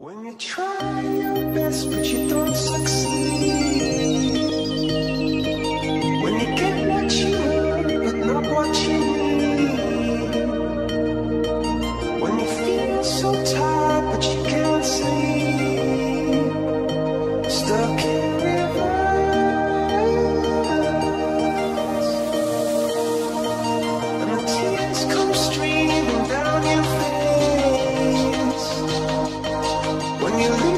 When you try your best but you don't succeed. you.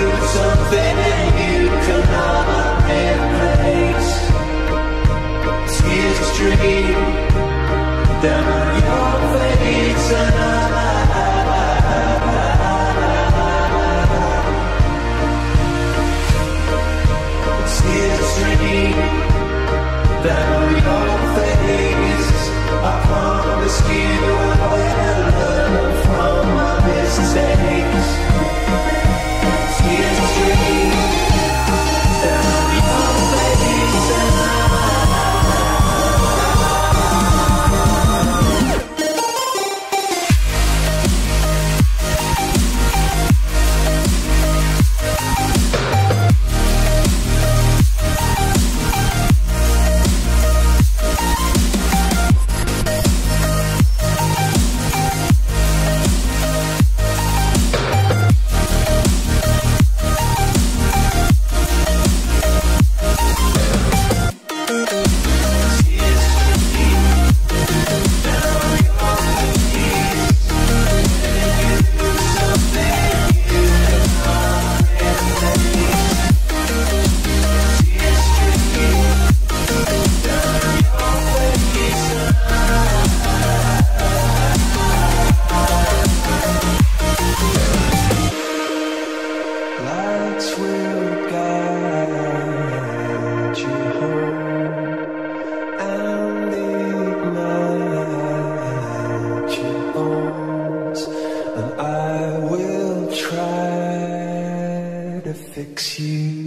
something you cannot replace. It's his down your face and I. It's dream down your face. I promise you. fix you.